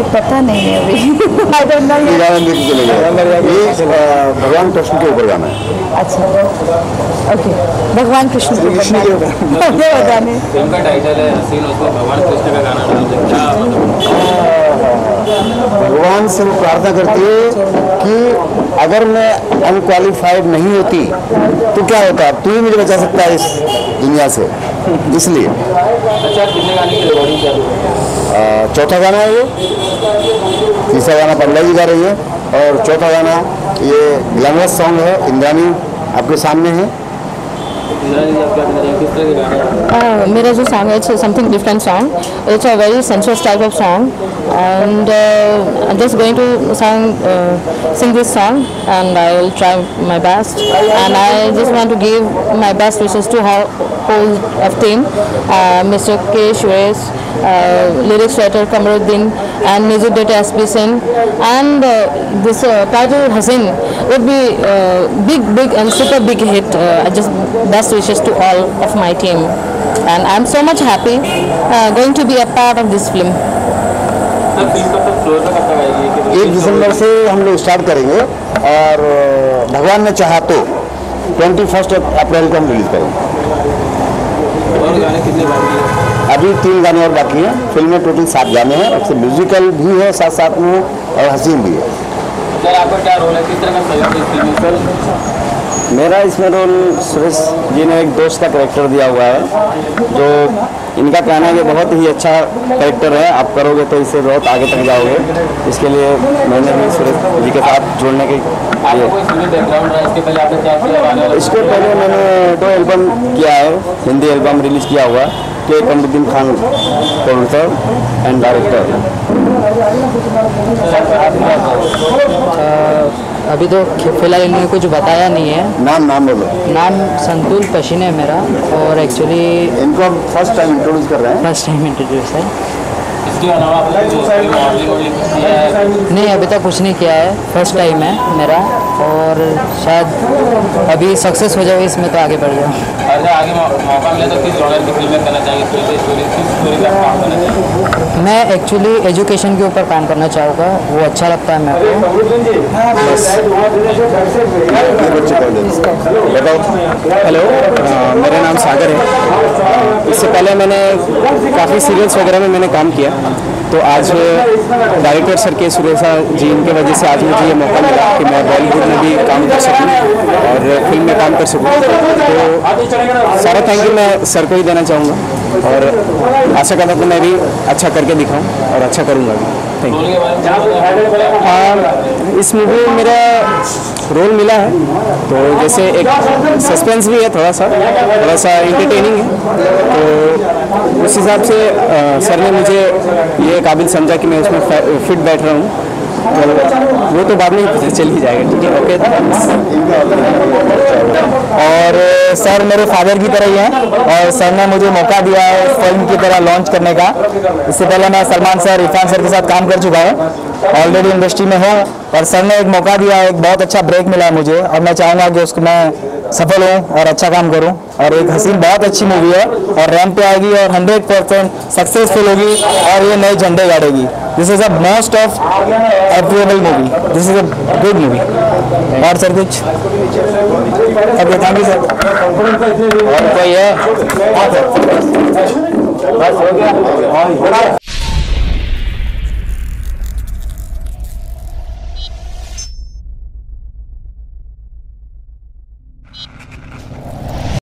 मुझे पता नहीं है अभी। आई डोंट नो ये गाना देख चले गए ये भगवान कृष्ण के ऊपर गाना है। अच्छा ओके भगवान कृष्ण के कृष्ण के ऊपर। पता फ़िल्म का टाइटल है हसीन उसमें भगवान कृष्ण का गाना मतलब? भगवान से वो प्रार्थना करती है कि अगर मैं अनक्वालिफाइड नहीं होती तो क्या होता? तू ही मुझे बचा सकता है इस दुनिया से। इसलिए। अच्छा चौथा गाना है ये। तीसरा गाना पंडा जी गा रही है। और चौथा गाना ये ग्लैमरस सॉन्ग है इंद्रानी आपके सामने है। Uh, मेरा जो सॉन्ग है it's something different song it's a very sensuous type of song and I just going to song sing this song and I will try my best and I just want to give my best wishes to whole of team uh, Mr. K. Suresh, uh, lyrics writer Kamaruddin and music director S.B. Sen and uh, this uh, title Hasin would be uh, big big and super big hit uh, I just best wishes to all of my team and I'm so much happy uh, going to be a part of this film एक दिसंबर से हम लोग start करेंगे और भगवान ने चाहा तो ट्वेंटी फ़र्स्ट अप्रैल को हम रिलीज़ करेंगे और गाने कितने बाकी हैं? अभी तीन गाने और बाकी हैं। फ़िल्म में टोटल सात गाने हैं उससे म्यूजिकल भी है साथ साथ में और हसीन भी है। सर आपका क्या रोल है? किस तरह का सहयोग इस मेरा इसमें रोल सुरेश जी ने एक दोस्त का करेक्टर दिया हुआ है जो इनका कहना है कि बहुत ही अच्छा करेक्टर है। आप करोगे तो इससे बहुत आगे तक जाओगे। इसके लिए मैंने भी सुरेश जी के साथ जोड़ने के इसके पहले मैंने दो एल्बम किया है। हिंदी एल्बम रिलीज़ किया हुआ के Kamaruddin Khan producer and director अभी तो फ़िलहाल इन्होंने कुछ बताया नहीं है। नाम नाम बोलो। नाम संतुल पशीन है मेरा और एक्चुअली इनको हम फ़र्स्ट टाइम इंट्रोड्यूस कर रहे हैं? फ़र्स्ट टाइम इंट्रोड्यूस है। फ़िल्म है। नहीं अभी तक कुछ नहीं किया है। फ़र्स्ट टाइम है मेरा और शायद अभी सक्सेस हो जाए इसमें तो आगे बढ़ जाऊँ। अगर आगे मौका मिले तो किस जॉनर की फ़िल्में करना चाहिए मैं एक्चुअली एजुकेशन के ऊपर काम करना चाहूँगा, वो अच्छा लगता है मेरे को। हेलो मेरा नाम सागर है। इससे पहले मैंने काफ़ी सीरियल्स वगैरह में मैंने काम किया। तो आज डायरेक्टर सर के सुरेशा जी, इनके वजह से आज मुझे ये मौका मिला कि मैं बॉलीवुड में भी काम कर सकूँ और फ़िल्म में काम कर सकूँ। तो सारा थैंक यू मैं सर को ही देना चाहूँगा। और आशा करता हूँ मैं भी अच्छा करके दिखाऊँ और अच्छा करूँगा भी। Thank you. हाँ, इस मूवी में मेरा रोल मिला है। तो जैसे एक सस्पेंस भी है थोड़ा सा थोड़ा सा इंटरटेनिंग है। तो उस हिसाब से अ, सर ने मुझे ये काबिल समझा कि मैं उसमें फिट बैठ रहा हूँ। वो तो बाद में ही चल ही जाएगा, ठीक है? ओके और सर मेरे फादर की तरह ही हैं, और सर ने मुझे मौका दिया है फ़िल्म की तरह लॉन्च करने का। इससे पहले मैं सलमान सर, इरफान सर के साथ काम कर चुका हूँ। ऑलरेडी इंडस्ट्री में हूँ और सर ने एक मौका दिया, एक बहुत अच्छा ब्रेक मिला है मुझे, और मैं चाहूँगा कि उसको मैं सफल हूँ और अच्छा काम करूँ। और एक हसीन, बहुत अच्छी मूवी है, और रैंप पे आएगी और 100 परसेंट सक्सेसफुल होगी, और ये नए झंडे गाड़ेगी। This is a most of approvable movie this is a good movie और सर कुछ? ओके थैंक यू सर और कोई है?